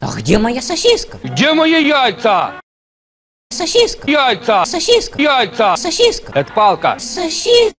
А где моя сосиска? Где мои яйца? Сосиска. Яйца! Сосиска. Яйца! Сосиска. Это палка. Сосиска.